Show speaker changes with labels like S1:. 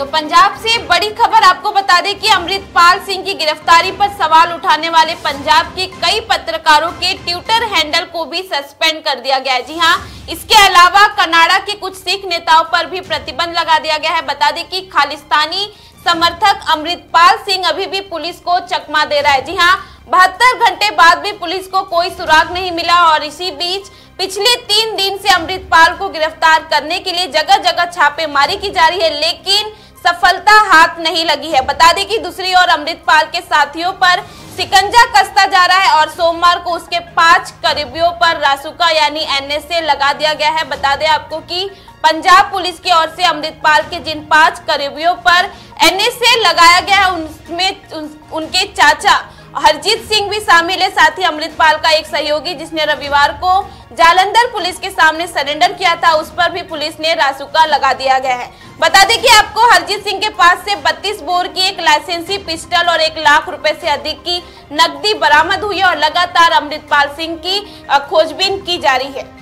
S1: तो पंजाब से बड़ी खबर आपको बता दें कि अमृतपाल सिंह की गिरफ्तारी पर सवाल उठाने वाले पंजाब के कई पत्रकारों के ट्विटर हैंडल को भी सस्पेंड कर दिया गया है। जी हाँ इसके अलावा कनाडा के कुछ सिख नेताओं पर भी प्रतिबंध लगा दिया गया है। बता दें कि खालिस्तानी समर्थक अमृतपाल सिंह अभी भी पुलिस को चकमा दे रहा है। जी हाँ बहत्तर घंटे बाद भी पुलिस को कोई सुराग नहीं मिला और इसी बीच पिछले तीन दिन से अमृतपाल को गिरफ़्तार करने के लिए जगह जगह छापेमारी की जा रही है, लेकिन सफलता हाथ नहीं लगी है। बता दें कि दूसरी ओर अमृतपाल के साथियों पर सिकंजा कसता जा रहा है और सोमवार को उसके पाँच करीबियों पर रासुका यानी एनएसए लगा दिया गया है। बता दें आपको कि पंजाब पुलिस की ओर से अमृतपाल के जिन पाँच करीबियों पर एनएसए लगाया गया है उनमें उन, उनके चाचा हरजीत सिंह भी शामिल है। साथ ही अमृतपाल का एक सहयोगी जिसने रविवार को जालंधर पुलिस के सामने सरेंडर किया था, उस पर भी पुलिस ने रासुका लगा दिया गया है। बता दें कि आपको हरजीत सिंह के पास से 32 बोर की एक लाइसेंसी, पिस्टल और एक लाख रुपए से अधिक की नकदी बरामद हुई है और लगातार अमृतपाल सिंह की खोजबीन की जा रही है।